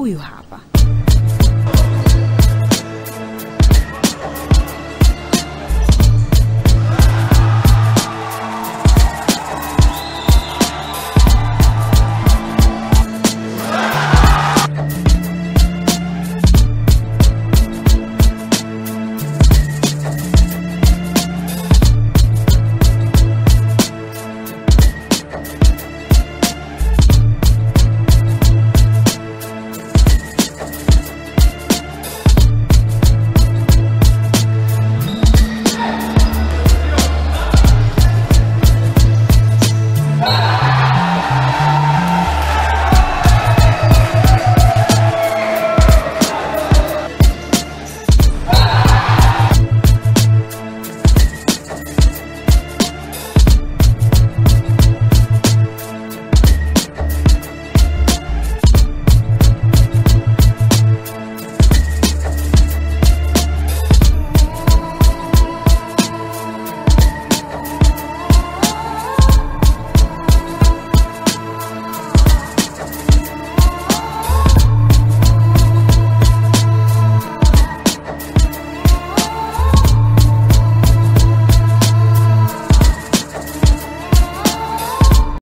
huyu hapa.